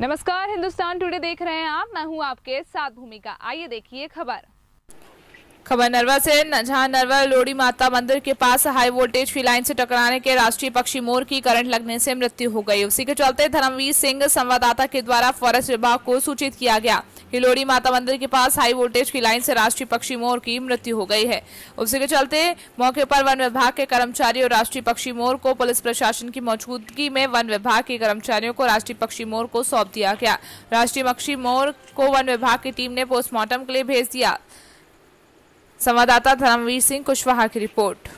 नमस्कार, हिंदुस्तान टुडे देख रहे हैं आप। मैं हूँ आपके साथ भूमिका। आइए देखिए खबर। खबर नरवा से, जहाँ नरवा लोड़ी माता मंदिर के पास हाई वोल्टेज की लाइन से टकराने के राष्ट्रीय पक्षी मोर की करंट लगने से मृत्यु हो गई। उसी के चलते धर्मवीर सिंह, संवाददाता के द्वारा फॉरेस्ट विभाग को सूचित किया गया। हिलोड़ी माता मंदिर के पास हाई वोल्टेज की लाइन से राष्ट्रीय पक्षी मोर की मृत्यु हो गई है। उसी के चलते मौके पर वन विभाग के कर्मचारी और राष्ट्रीय पक्षी मोर को पुलिस प्रशासन की मौजूदगी में वन विभाग के कर्मचारियों को राष्ट्रीय पक्षी मोर को सौंप दिया गया। राष्ट्रीय पक्षी मोर को वन विभाग की टीम ने पोस्टमार्टम के लिए भेज दिया। संवाददाता धर्मवीर सिंह कुशवाहा की रिपोर्ट।